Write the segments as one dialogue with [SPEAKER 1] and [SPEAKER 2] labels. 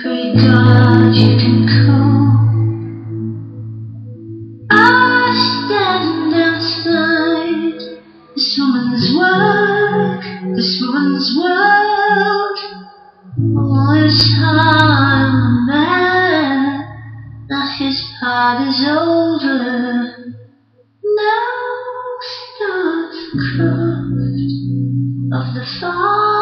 [SPEAKER 1] pray God you can come. I stand outside this woman's work, this woman's world. All this time, man, his part is over. Of the fall.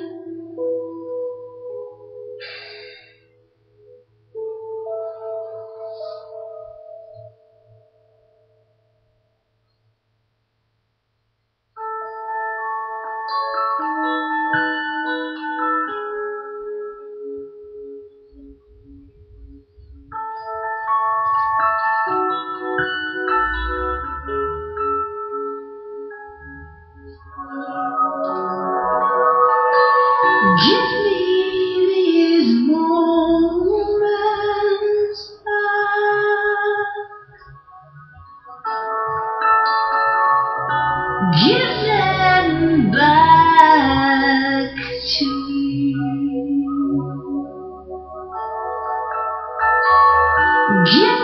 [SPEAKER 1] Give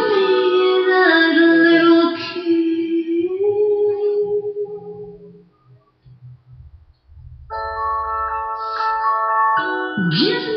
[SPEAKER 1] me that little key. Give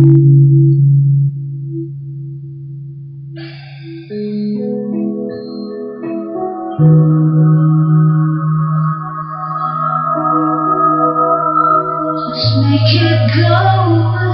[SPEAKER 1] Just make it go.